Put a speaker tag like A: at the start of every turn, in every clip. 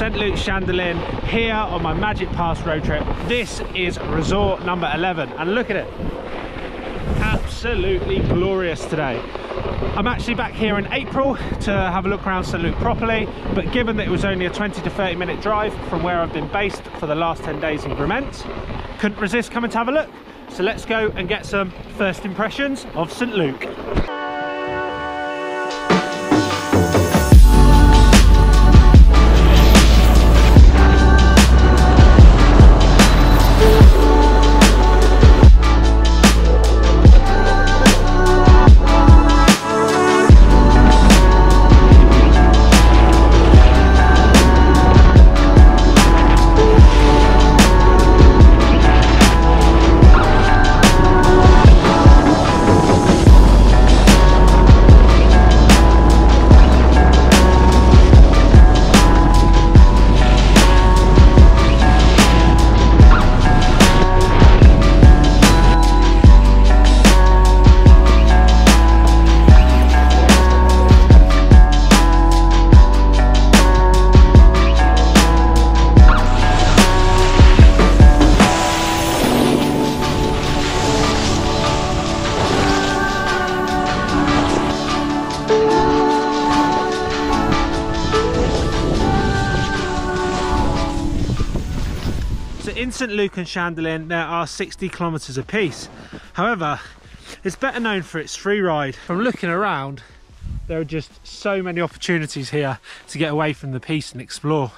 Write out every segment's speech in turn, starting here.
A: St Luc's Chandolin here on my Magic Pass road trip. This is resort number 11 and look at it. Absolutely glorious today. I'm actually back here in April to have a look around St Luc properly, but given that it was only a 20 to 30 minute drive from where I've been based for the last 10 days in Grimentz, couldn't resist coming to have a look. So let's go and get some first impressions of St Luke. In St Luc and Chandolin there are 60 kilometres a piece. However, it's better known for its free ride. From looking around, there are just so many opportunities here to get away from the piste and explore.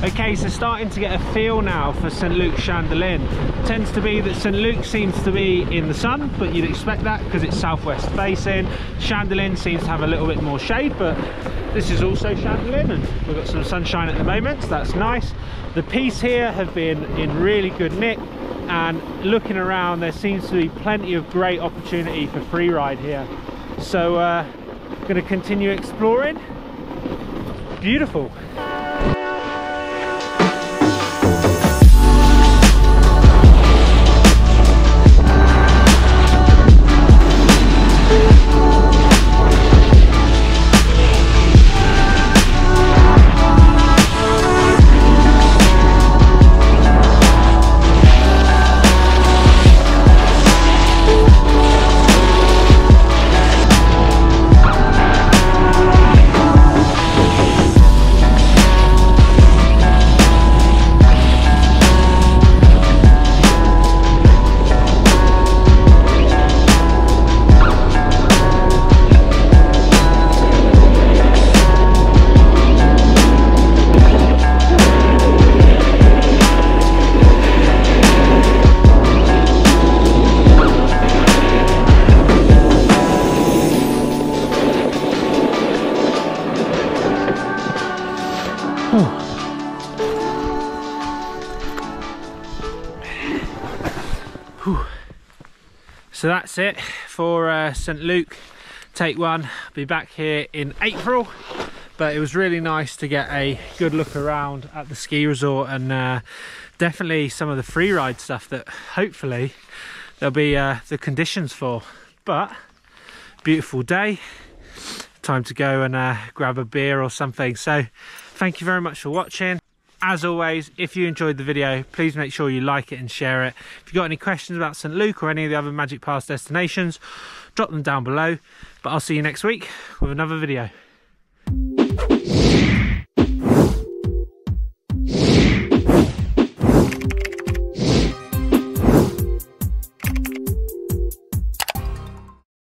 A: Okay, so starting to get a feel now for St Luc's Chandolin. Tends to be that St Luke seems to be in the sun, but you'd expect that because it's southwest facing. Chandolin seems to have a little bit more shade, but this is also Chandelin and we've got some sunshine at the moment, so that's nice. The pistes here have been in really good nick and looking around there seems to be plenty of great opportunity for free ride here. So uh, going to continue exploring. Beautiful. So that's it for uh, St Luc take one. Be back here in April, but it was really nice to get a good look around at the ski resort and uh, definitely some of the free ride stuff that hopefully there'll be uh, the conditions for. But beautiful day, time to go and uh, grab a beer or something. So thank you very much for watching. As always if you enjoyed the video please make sure you like it and share it. If you've got any questions about st luc or any of the other magic pass destinations drop them down below. But i'll see you next week with another video